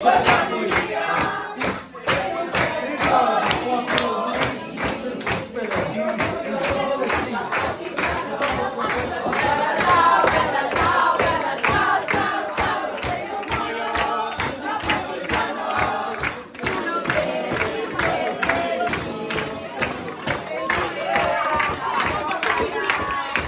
What?